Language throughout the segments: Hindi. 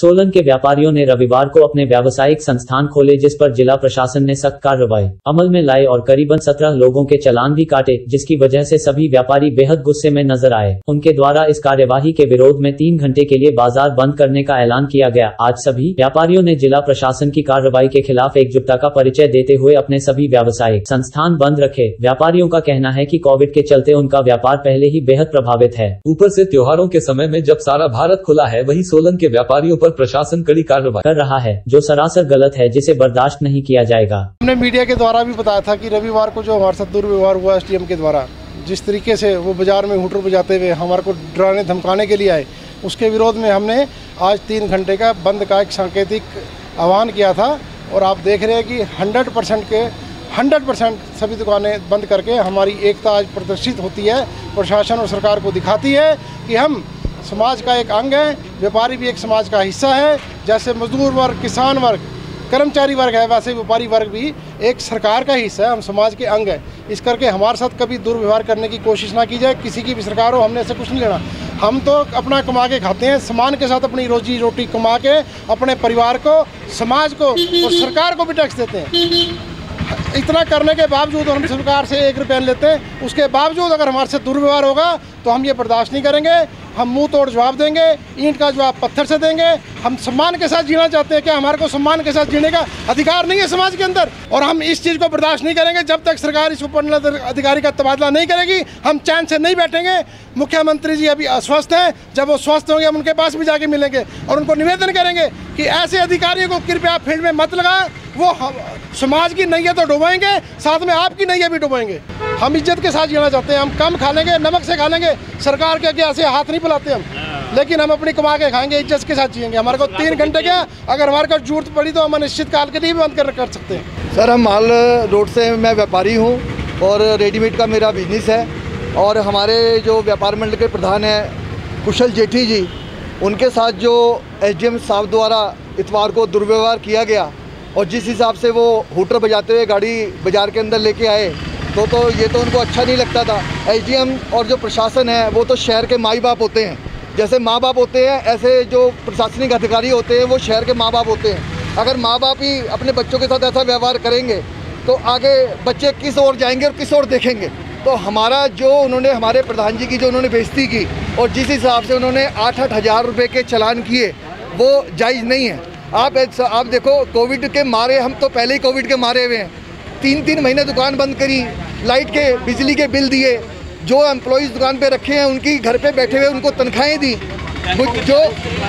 सोलन के व्यापारियों ने रविवार को अपने व्यावसायिक संस्थान खोले, जिस पर जिला प्रशासन ने सख्त कार्रवाई। अमल में लाए और करीबन सत्रह लोगों के चलान भी काटे, जिसकी वजह से सभी व्यापारी बेहद गुस्से में नज़र आए। उनके द्वारा इस कार्यवाही के विरोध में तीन घंटे के लिए बाज़ार बंद करने का ऐलान किया गया। आज सभी व्यापारियों ने जिला प्रशासन की कार्रवाई के खिलाफ एकजुटता का परिचय देते हुए अपने सभी व्यावसायिक संस्थान बंद रखे। व्यापारियों का कहना है की कोविड के चलते उनका व्यापार पहले ही बेहद प्रभावित है। ऊपर ऐसी त्योहारों के समय में जब सारा भारत खुला है, वही सोलन के व्यापारियों पर प्रशासन कड़ी कार्रवाई कर रहा है, जो सरासर गलत है, जिसे बर्दाश्त नहीं किया जाएगा। हमने मीडिया के द्वारा भी बताया था कि रविवार को जो हमारे साथ दुर्व्यवहार हुआ एसटीएम के द्वारा, जिस तरीके से वो बाज़ार में हुटर बजाते हुए हमारे को डराने, धमकाने के लिए आए, उसके विरोध में हमने आज तीन घंटे का बंद का एक सांकेतिक आह्वान किया था, और आप देख रहे हैं कि हंड्रेड के, हंड्रेड परसेंट सभी दुकानें बंद करके हमारी एकता आज प्रदर्शित होती है, प्रशासन और सरकार को दिखाती है कि हम समाज का एक अंग है, व्यापारी भी एक समाज का हिस्सा है। जैसे मजदूर वर्ग, किसान वर्ग, कर्मचारी वर्ग है, वैसे व्यापारी वर्ग भी एक सरकार का हिस्सा है, हम समाज के अंग है। इस करके हमारे साथ कभी दुर्व्यवहार करने की कोशिश ना की जाए, किसी की भी सरकार हो, हमने ऐसे कुछ नहीं लेना। हम तो अपना कमा के खाते हैं, समान के साथ अपनी रोजी रोटी कमा के अपने परिवार को, समाज को और सरकार को भी टैक्स देते हैं। इतना करने के बावजूद हम सरकार से एक रुपया लेते। हैं उसके बावजूद अगर हमारे से दुर्व्यवहार होगा तो हम ये बर्दाश्त नहीं करेंगे। हम मुँह तोड़ जवाब देंगे, ईंट का जवाब पत्थर से देंगे। हम सम्मान के साथ जीना चाहते हैं क्या हमारे को सम्मान के साथ जीने का अधिकार नहीं है समाज के अंदर। और हम इस चीज़ को बर्दाश्त नहीं करेंगे जब तक सरकार इस उपमंडल अधिकारी का तबादला नहीं करेगी। हम चैन से नहीं बैठेंगे। मुख्यमंत्री जी अभी अस्वस्थ हैं। जब वो स्वस्थ होंगे, हम उनके पास भी जाके मिलेंगे और उनको निवेदन करेंगे कि ऐसे अधिकारियों को कृपया फ़ील्ड में मत लगाएँ। वो समाज की नैया तो डुबाएँगे साथ में आपकी नैया भी डुबाएँगे। हम इज़्ज़त के साथ जीना चाहते हैं हम कम खा लेंगे नमक से खा लेंगे सरकार के आगे ऐसे हाथ नहीं बुलाते हम। लेकिन हम अपनी कमा के खाएँगे इज़्ज़त के साथ जिएँगे। हमारे को तीन घंटे क्या अगर हमारे को ज़रूरत पड़ी तो हम अनिश्चित काल के लिए भी बंद कर, कर सकते हैं। सर हम माल रोड से मैं व्यापारी हूँ और रेडीमेड का मेरा बिज़नेस है। और हमारे जो व्यापार मंडल के प्रधान हैं कुशल जेठी जी उनके साथ जो एसडीएम साहब द्वारा इतवार को दुर्व्यवहार किया गया और जिस हिसाब से वो हुटर बजाते हुए गाड़ी बाज़ार के अंदर लेके आए तो तो ये तो उनको अच्छा नहीं लगता था। एसडीएम और जो प्रशासन है, वो तो शहर के माई बाप होते हैं। जैसे माँ बाप होते हैं, ऐसे जो प्रशासनिक अधिकारी होते हैं, वो शहर के माँ बाप होते हैं। अगर माँ बाप ही अपने बच्चों के साथ ऐसा व्यवहार करेंगे तो आगे बच्चे किस ओर जाएँगे और किस ओर देखेंगे? तो हमारा जो उन्होंने, हमारे प्रधान जी की जो उन्होंने बेइज्जती की, और जिस हिसाब से उन्होंने आठ आठ हज़ार रुपये के चलान किए, वो जायज़ नहीं है। आप आप देखो कोविड के मारे, हम तो पहले ही कोविड के मारे हुए हैं। तीन तीन महीने दुकान बंद करी, लाइट के, बिजली के बिल दिए। जो एम्प्लॉयज़ दुकान पे रखे हैं, उनकी घर पे बैठे हुए उनको तनख्वाहें दी। जो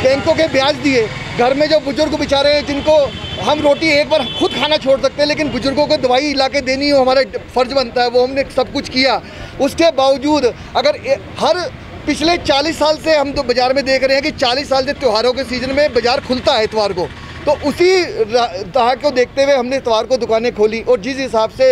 बैंकों के ब्याज दिए। घर में जो बुज़ुर्ग बेचारे हैं, जिनको हम रोटी एक बार खुद खाना छोड़ सकते हैं, लेकिन बुज़ुर्गों को दवाई ला के देनी हो, हमारा फ़र्ज़ बनता है, वो हमने सब कुछ किया। उसके बावजूद, अगर हर पिछले 40 साल से हम तो बाज़ार में देख रहे हैं कि 40 साल से त्योहारों के सीज़न में बाज़ार खुलता है इतवार को। तो उसी तहा को देखते हुए हमने इतवार को दुकानें खोली और जिस हिसाब से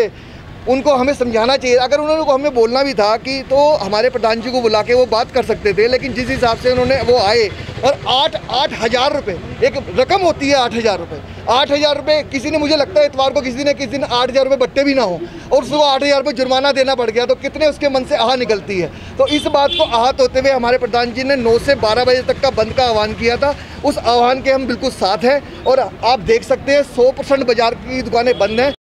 उनको हमें समझाना चाहिए, अगर उन्होंने को हमें बोलना भी था कि तो हमारे प्रधान जी को बुला के वो बात कर सकते थे, लेकिन जिस हिसाब से उन्होंने वो आए और आठ आठ हज़ार रुपये एक रकम होती है आठ हज़ार रुपये आठ हज़ार रुपये किसी ने, मुझे लगता है इतवार को किसी ने किसी दिन आठ हज़ार रुपये बट्टे भी ना हो। और उसको आठ हज़ार रुपये जुर्माना देना पड़ गया तो कितने उसके मन से आह निकलती है। तो इस बात को आहत होते हुए हमारे प्रधान जी ने नौ से बारह बजे तक का बंद का आह्वान किया था। उस आह्वान के हम बिल्कुल साथ हैं और आप देख सकते हैं, सौ बाज़ार की दुकानें बंद हैं।